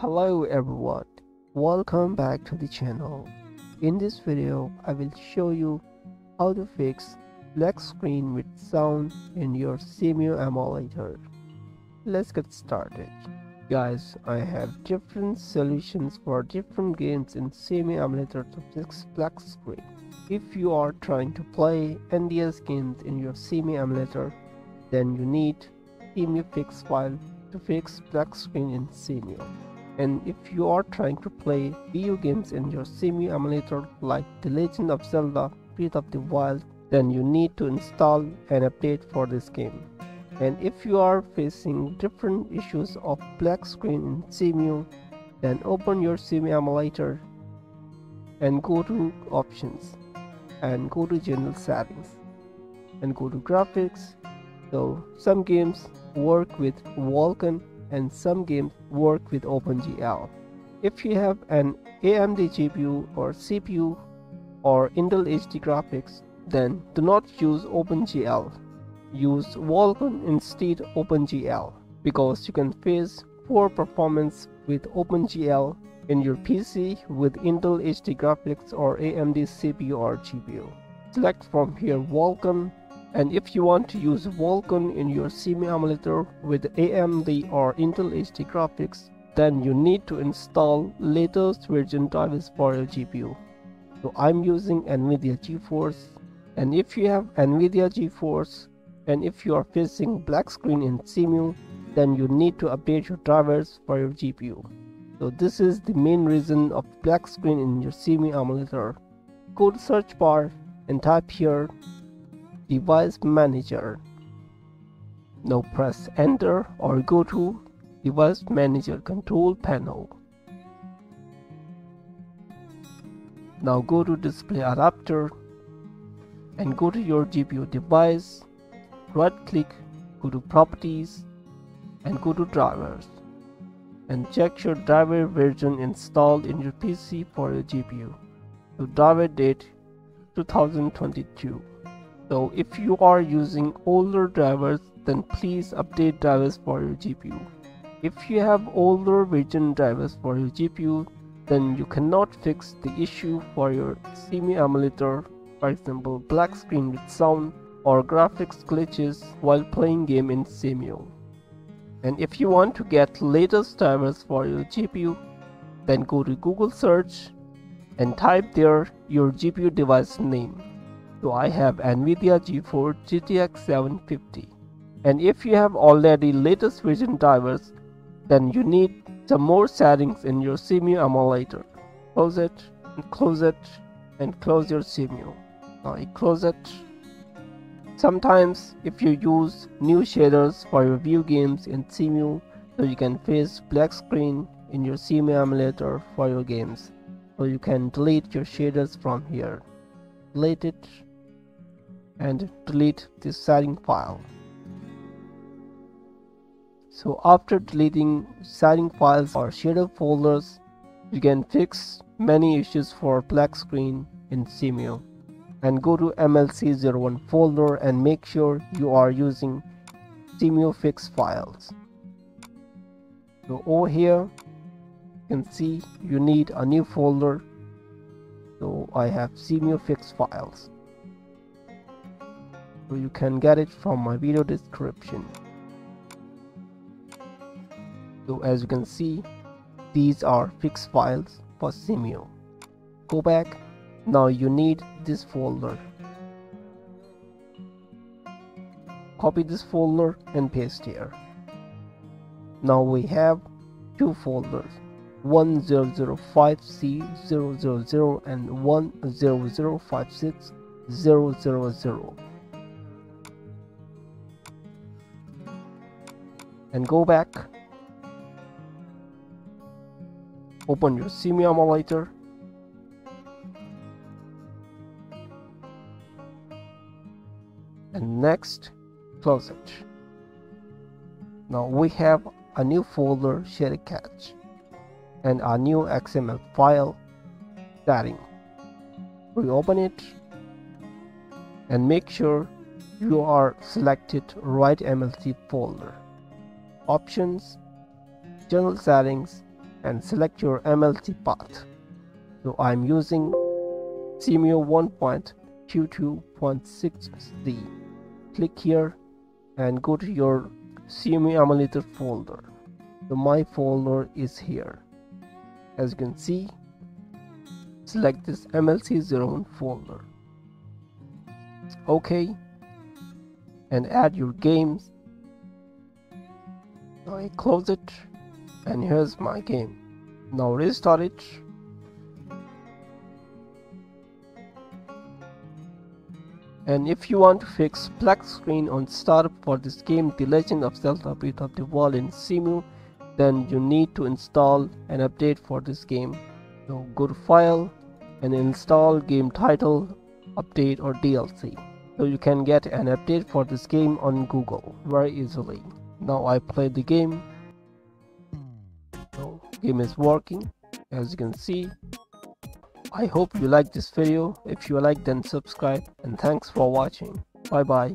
Hello everyone, welcome back to the channel. In this video, I will show you how to fix black screen with sound in your Cemu emulator. Let's get started. Guys, I have different solutions for different games in Cemu emulator to fix black screen. If you are trying to play NDS games in your Cemu emulator, then you need Cemu fix file to fix black screen in Cemu. And if you are trying to play video games in your Cemu emulator like The Legend of Zelda Breath of the Wild, then you need to install an update for this game. And if you are facing different issues of black screen in Cemu, then open your Cemu emulator and go to options and go to general settings and go to graphics so some games work with Vulkan and some games work with OpenGL. If you have an AMD GPU or CPU or Intel HD graphics, then do not use OpenGL. Use Vulkan instead OpenGL because you can face poor performance with OpenGL in your PC with Intel HD graphics or AMD CPU or GPU. Select from here Vulkan and if you want to use Vulkan in your Cemu emulator with AMD or Intel HD graphics, then you need to install latest version drivers for your GPU. So I'm using NVIDIA GeForce and if you have NVIDIA GeForce and if you are facing black screen in Cemu, then you need to update your drivers for your GPU. So this is the main reason of black screen in your Cemu emulator. Go to search bar and type here device manager. Now press enter or go to device manager control panel. Now go to display adapter and go to your GPU device. Right click go to properties and go to drivers and check your driver version installed in your PC for your GPU so driver date 2022 so if you are using older drivers then please update drivers for your GPU. If you have older version drivers for your GPU then you cannot fix the issue for your Cemu emulator for example black screen with sound or graphics glitches while playing game in Cemu. And if you want to get latest drivers for your GPU then go to Google search and type there your GPU device name so I have NVIDIA GeForce GTX 750 and if you have already latest version drivers then you need some more settings in your Cemu emulator. Close it and close it and close your Cemu. Now you close it. Sometimes if you use new shaders for your view games in Cemu so you can face black screen in your Cemu emulator for your games. So you can delete your shaders from here. Delete it and delete this setting file. So after deleting setting files or shader folders, you can fix many issues for black screen in Cemu. And go to MLC01 folder and make sure you are using Cemu fix files. So over here, you can see you need a new folder. So I have Cemu fix files you can get it from my video description. So as you can see these are fixed files for Cemu go back. Now you need this folder. Copy this folder and paste here. Now we have two folders. 1005C000 and 10056 and go back. Open your Cemu emulator and next close it now we have a new folder shader cache and a new XML file starting. Reopen it and make sure you are selected right MLC folder options, general settings, and select your MLC path. So I'm using Cemu 1.22.6d. Click here and go to your Cemu emulator folder. So my folder is here. As you can see, select this MLC01 folder. OK and add your games. Now I close it and here's my game. Now restart it And if you want to fix black screen on startup for this game The Legend of Zelda Breath of the Wild in Cemu then you need to install an update for this game. So go to file and install game title, update or DLC. So you can get an update for this game on Google very easily. Now I play the game. So game is working as you can see I hope you like this video. If you like then subscribe and thanks for watching. Bye bye.